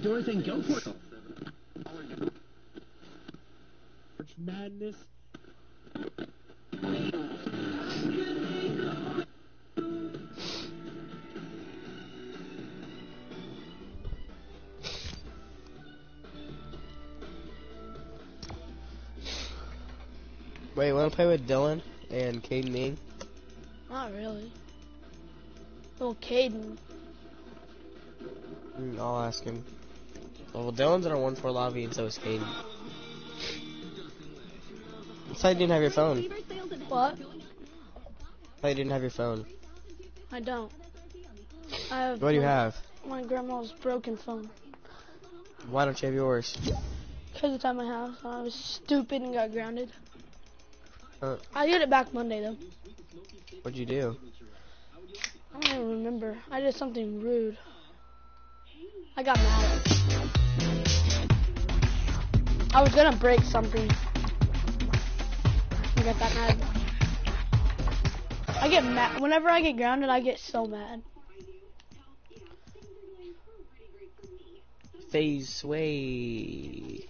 outdoor thing, go for it. March Madness. Wait, you wanna play with Dylan and Caden Ming? Not really. Little Caden. Mm, I'll ask him. Well, Dylan's in our 1-4 lobby and so is Caden. I thought you didn't have your phone. What? I thought you didn't have your phone. I don't. I have. What do you my- have? My grandma's broken phone. Why don't you have yours? Cause it's at my house. I was stupid and got grounded. I get it back Monday though. What'd you do? I don't even remember. I did something rude. I got mad. I was gonna break something. I got that mad. I get mad. Whenever I get grounded, I get so mad. Phase sway.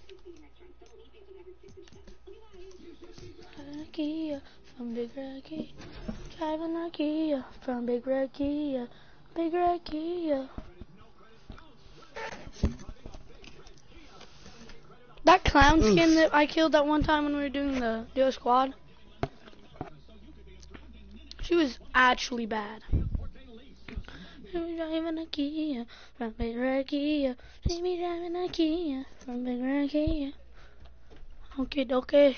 Kia from Big Red Kia. Driving a Kia from Big Red Kia. Big Red That clown skin that I killed that one time when we were doing the duo squad. She was actually bad. She driving a Kia from Big Red Kia. She be driving a Kia from Big Red Kia. Okay, okay.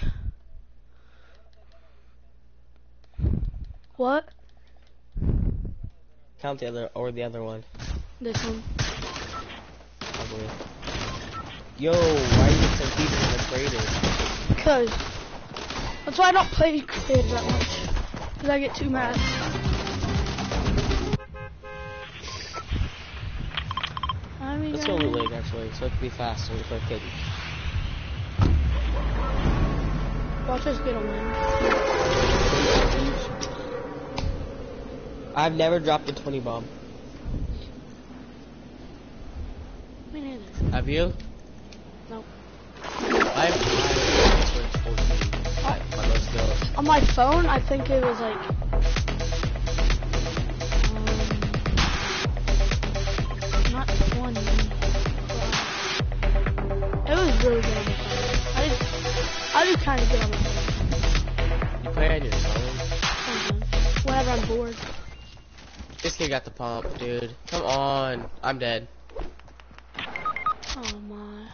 What? Count the other or the other one. This one. Probably. Yo, why you so deep in the crater? Cause that's why I don't play creative that much. Cause I get too mad. I mean, Let's go loot lake actually, so it can be faster if I can. Watch us get a win. I've never dropped a 20 bomb. Me neither. Have you? On my phone, I think it was like. Um, not 20. It was really good. I did, I did kind of good on my phone. You play on your phone? sometimes. Whenever I'm bored. This kid got the pump, dude. Come on. I'm dead. Oh my.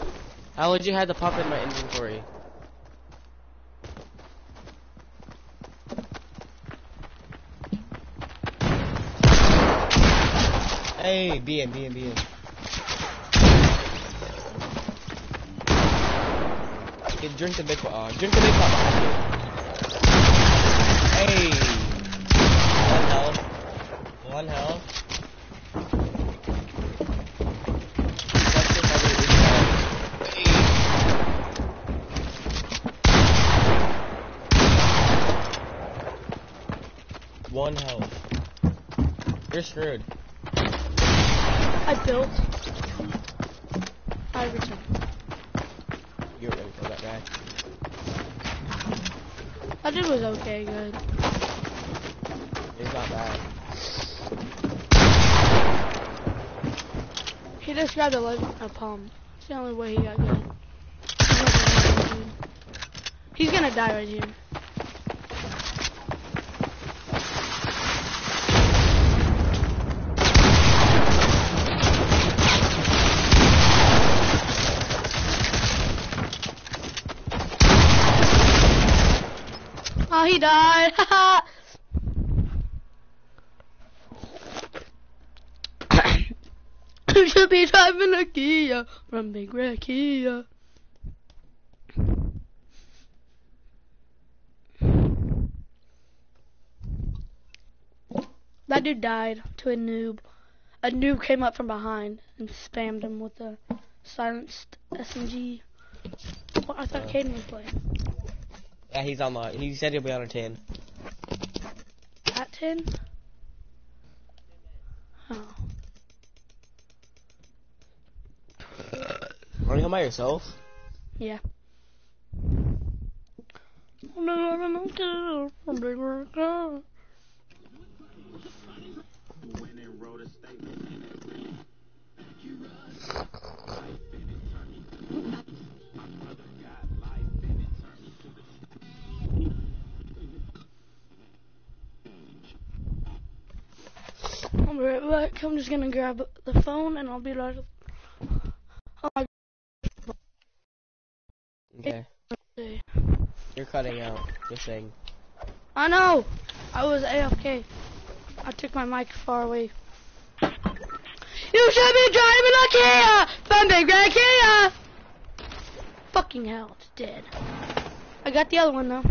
How would you have the pump in my inventory? Hey, BM, BM, BM. Okay, drink the big uh, drink the big you. Hey! One health. One health. One health. You're screwed. I built. I returned. You're ready for that guy. That dude was okay, good. He's not bad. He just grabbed a, leg, a palm. It's the only way he got good. He's not gonna do it. He's gonna die right here. Oh, died. You should be driving a Kia from Big Red Kia. That dude died to a noob. A noob came up from behind and spammed him with a silenced SMG. What I thought. Caden was playing. Yeah, he's on the. He said he'll be on a 10. At 10? Oh. wanna come by yourself? Yeah. Be right back. I'm just gonna grab the phone and I'll be right. Oh my Okay. You're cutting out. Just saying. I know. I was AFK. I took my mic far away. You should be driving a Kia from Big Red Kia. Fucking hell, it's dead. I got the other one though.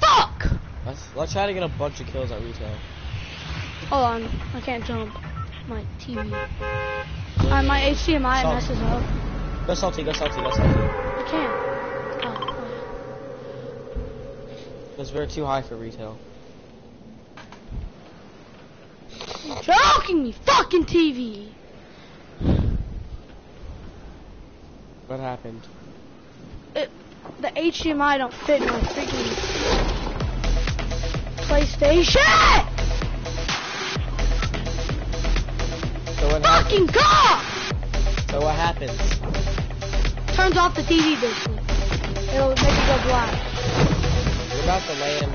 Fuck! Let's let's try to get a bunch of kills at retail. Hold on, I can't jump. My TV. Uh, my HDMI Salt. messes up. Go salty, go salty, go salty. I can't. Oh, oh Because we're too high for retail. You're joking me, fucking TV. What happened? it, the HDMI don't fit in my freaking PlayStation. So what? Fucking car So what happens? turns off the TV basically. It'll make it go black. You're about to land.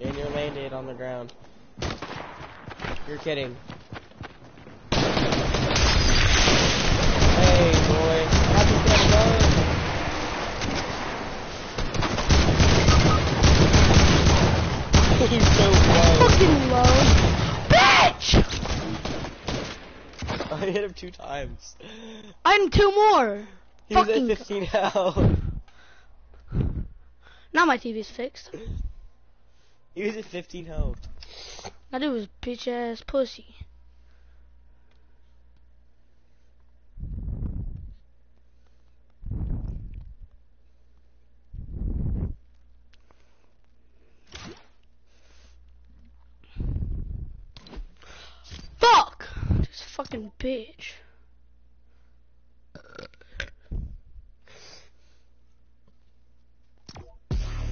And you're landed on the ground. You're kidding. He's so close. Fucking low, bitch. I hit him two times. I'm two more. He was at 15 health. Now my TV's fixed. He was at 15 health. That dude was bitch ass pussy. Fuck! This fucking bitch.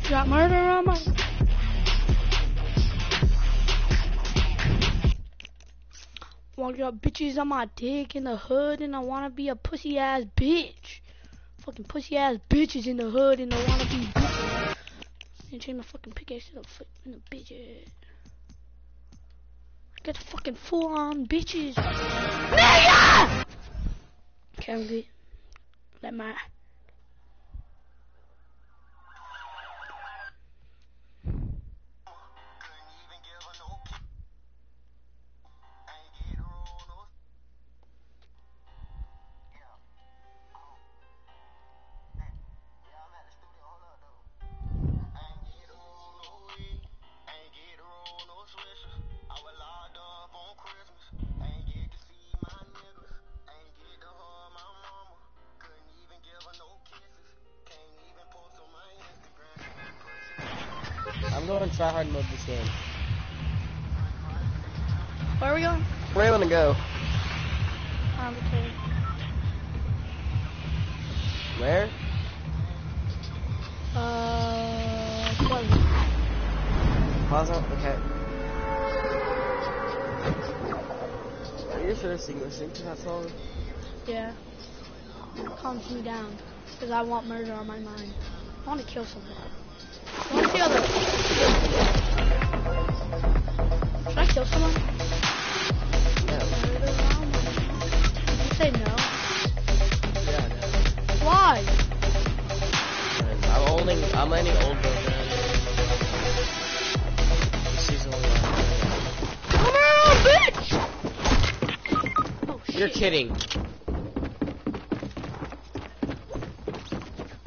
Got murder on my. Well, got bitches on my dick in the hood, and I wanna be a pussy ass bitch. Fucking pussy ass bitches in the hood, and I wanna be. And change my fucking pickaxe to the foot in the bitches. Get fucking full on bitches. Nigga! I'm good. Let my. Where are we going? Where do you want to go? Um, okay. Where? Uh. Plaza? Okay. Are you sure sing listening to that song? Yeah. It Calms me down. Because I want murder on my mind. I want to kill someone. I want to kill them. Should I kill someone? Holding, I'm letting old girl down. She's the only one. Come here, bitch! Oh, shit. You're kidding.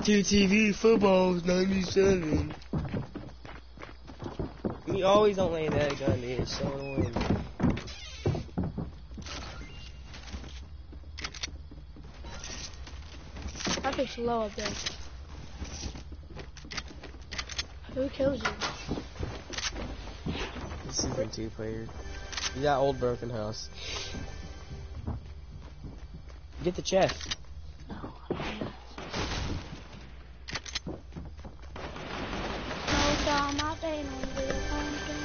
TTV football 97. You always don't lay that gun, dude. It's so annoying. Traffic's low up there. Who kills you? This isn't two player. That old broken house. Get the chest. No, I'm not. No, down my day, no, we're pumpkin.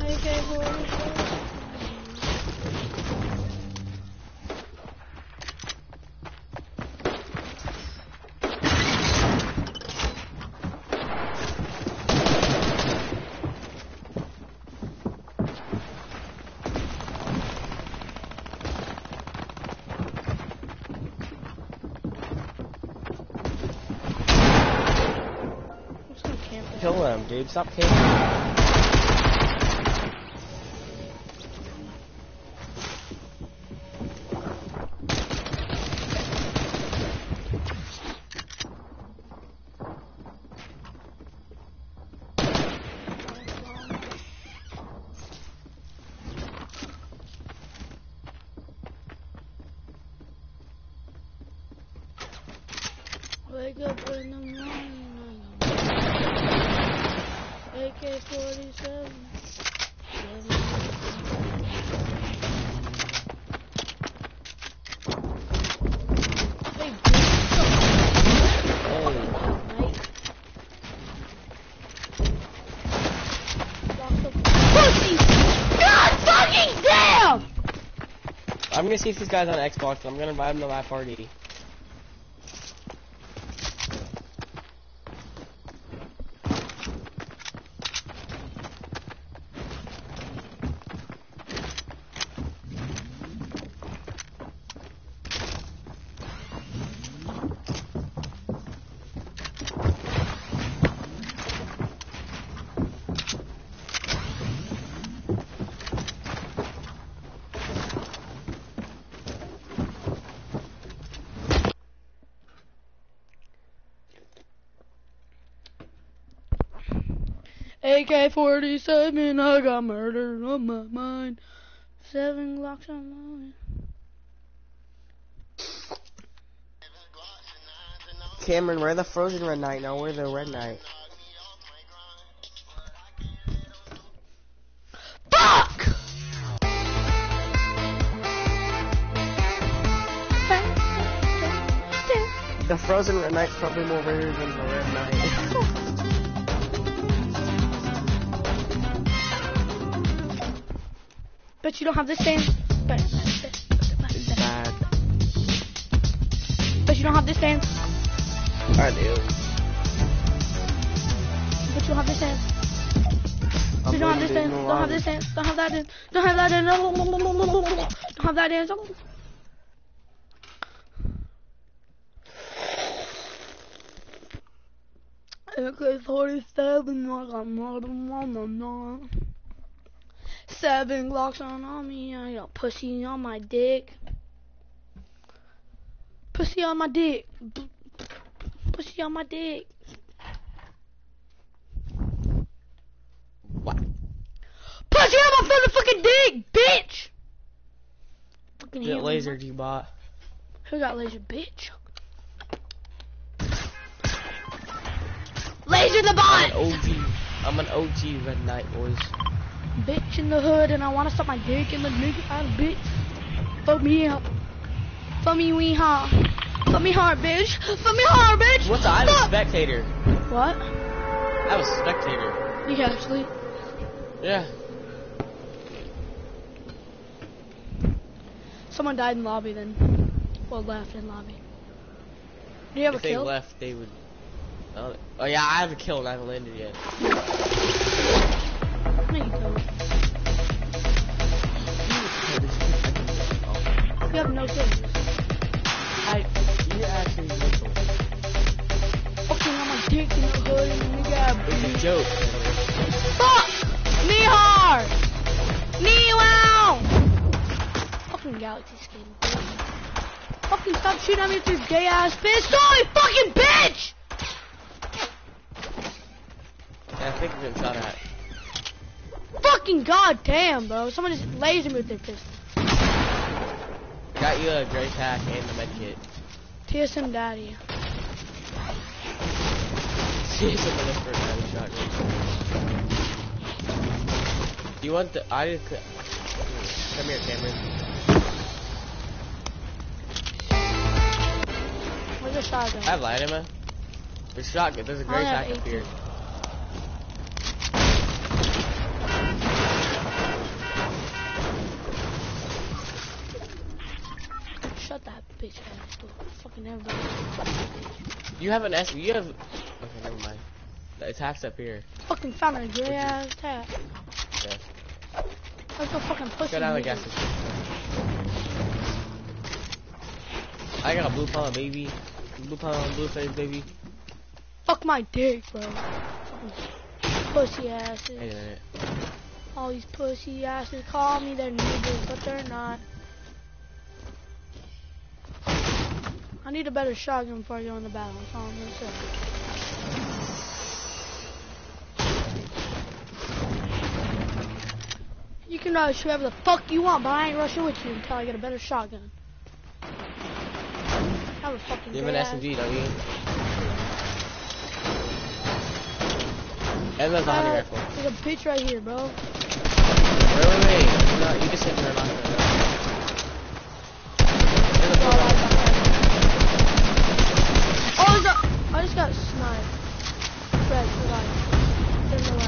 AK-47. I'm just gonna camp there. Kill him, dude. Stop camping. Wake up in the morning. AK 47. Hey, bitch. Hey. Mate. Lock the pussy! God fucking damn! I'm gonna see if these guys on Xbox. I'm gonna invite them to my party. AK 47, I got murder on my mind. Seven Glocks on my Cameron, we're the Frozen Red Knight now. We're the Red Knight. Fuck! The Frozen Red Knight's probably more rare than the Red Knight. Bet you don't have this It's bet. bad. Bet you don't have this stand. I do. Bet you don't have this stand. I'm You don't have this going stand. to Don't have this stand. Don't have that in. Don't have that in. Don't have that in. AK 47, I got more than one on nine. Seven Glocks on, on me, I got pussy on my dick. Pussy on my dick. Pussy on my dick. What? Pussy on my motherfucking dick, bitch! Fucking hit Get me. laser you bought. Who got laser, bitch? Laser the I'm an OG. I'm an OG Red Knight, boys. Bitch in the hood, and I wanna suck my dick in the nigga out of bitch. Fuck me up. Fuck me wee hard. Fuck me hard, bitch. Fuck me hard, bitch. What's the I'm a spectator. What? I was a spectator. You actually. Yeah. Someone died in lobby then. Well, left in lobby. Do you have if a they kill? left, they would. Oh, oh yeah, I have a kill and I haven't landed yet. No, you don't. You have no. I, you're actually mental. Fucking on my dick in the hood, and the nigga out It's a joke. Fuck! Knee hard! Knee! Fucking galaxy skin. Fucking stop shooting at me with your gay ass pistol, you fucking bitch! Yeah, I think we've been shot at. Fucking goddamn, bro. Someone just lasered me with their pistol. Got you a gray pack and the med kit. TSM daddy. Else for a shotgun. you want the? I. Come here, Cameron. Where's the shotgun? I have light ammo. There's shotgun. There's a gray tack up 18. here. Bitch ass. Fucking everybody. You have an S. You have. Okay, never mind. The attack's up here. Fucking found a gray ass tap. Yeah. That's a fucking pussy. Go down the gas station. I got a blue pump, baby. Blue pump, blue face, baby. Fuck my dick, bro. Pussy asses. Wait a minute. All these pussy asses call me their niggas, but they're not. I need a better shotgun before I go in the battle. That's all I'm gonna say. You can rush whoever the fuck you want, but I ain't rushing with you until I get a better shotgun. Have a fucking You have an SMG, don't you? And there's a hunting rifle. There's a bitch right here, bro. Wait, wait, wait. No, you just hit her, not her. Red, revive. There's no way.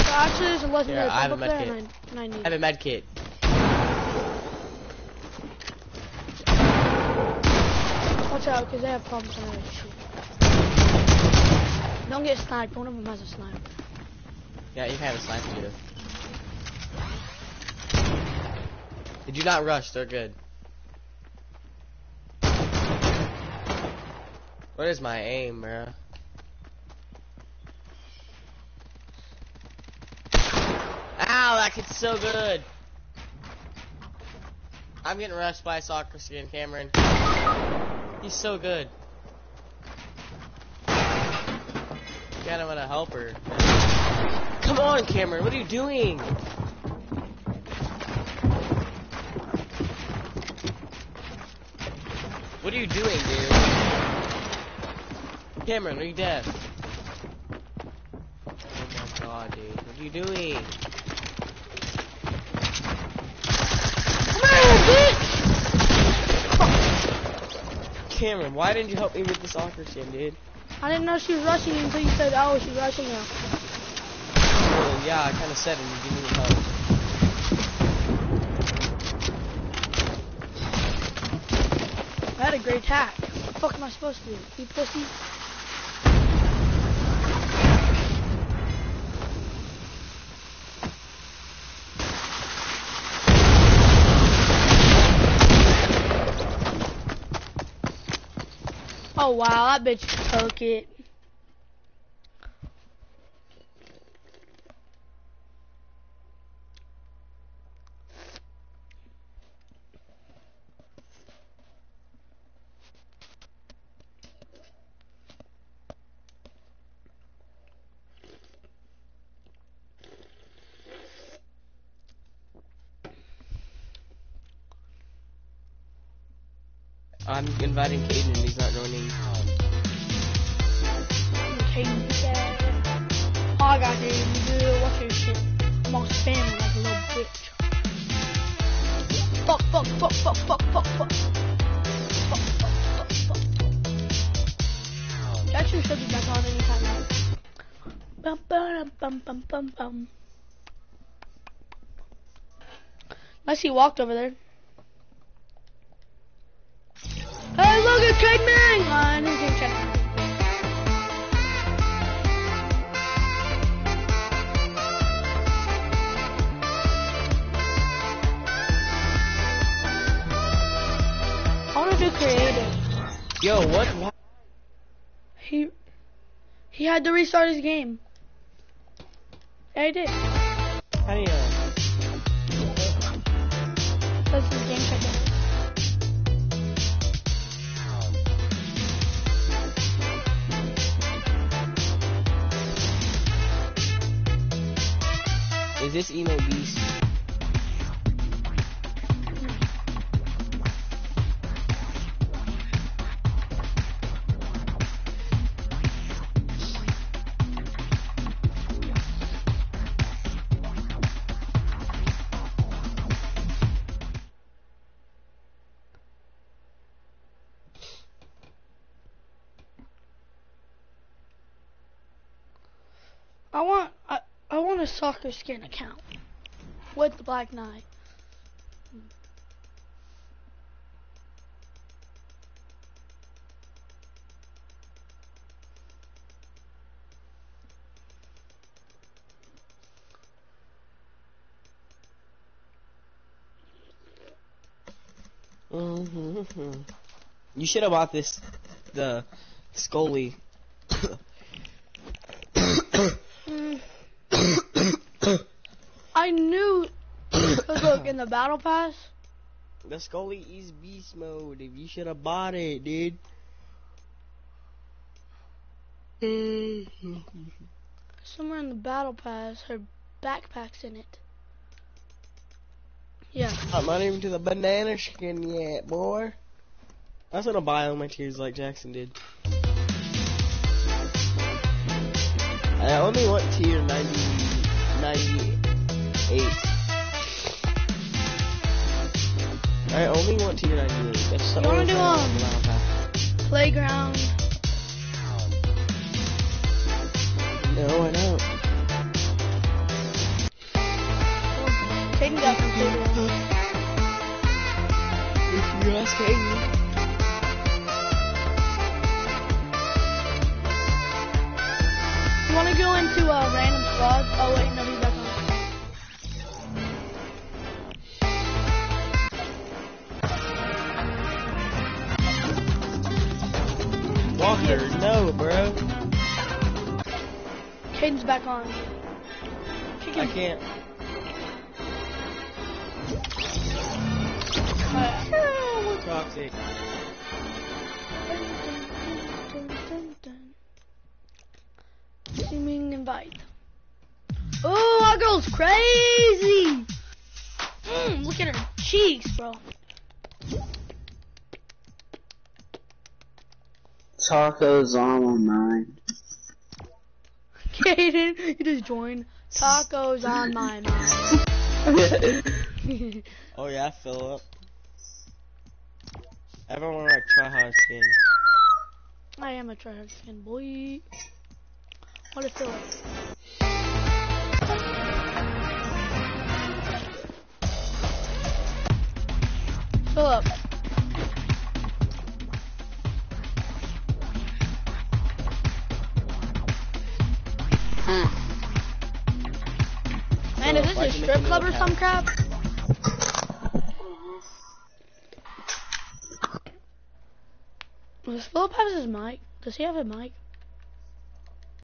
So actually, there's a legendary Here, I have a medkit. I, have a med kit. Watch out, because they have problems and everything. shit. Don't get sniped. One of them has a sniper. Yeah, you can have a sniper too. Did you not rush? They're good. What is my aim, bro? Ow, that kid's so good. I'm getting rushed by a soccer skin, Cameron. He's so good. God, I'm gonna help her. Come on, Cameron, what are you doing? What are you doing, dude? Cameron, are you dead? Oh my god, dude. What are you doing? Come here, bitch! Cameron, why didn't you help me with the soccer skin, dude? I didn't know she was rushing until you said, oh, she's rushing now. Well, yeah, I kinda said it you didn't had a great hack. What the fuck am I supposed to do? You pussy? Oh wow, that bitch took it. I'm inviting Caden and he's not joining. Yeah. Oh, I got do what's your shit? I'm all spamming like a little bitch. Fuck, fuck, fuck, fuck, fuck, fuck, fuck. Fuck, fuck, fuck, fuck. Actually, should be back on anytime now. Bum, bum, bum, bum, bum, bum. Unless he walked over there. Hey, look at Kingman! Uh, I didn't think check. I want to do creative. Yo, what? Why? He he had to restart his game. Yeah, he did. How do you know? That's his game checker. This emo beast? Soccer skin account with the Black Knight. Mm-hmm. You should have bought this, the Scully. Mm. I knew. Cause look in the battle pass. the Scully is beast mode. If you should have bought it, dude. Mm-hmm. Somewhere in the battle pass, her backpack's in it. Yeah. I'm not even to the banana skin yet, boy. I was gonna buy all my tears like Jackson did. I only want tier 90, 98. I only want tier 98. That's the You wanna do, um, in the Battle Pass. Playground. No, I don't. Caden got some playground. If you ask Hayden. You wanna go into a random squad? Oh wait, no, he's back Caden's back on. Kick I can't. Alright. Toxic. Seeming invite. Oh, our girl's crazy. Mm, look at her cheeks, bro. Tacos on my Caden, you just joined. Tacos on my mind. Oh yeah, Philip. Everyone like try hard skin. I am a tryhard skin boy. What a Philip. Philip. A strip club or some crap? Does Philip have his mic? Does he have a mic?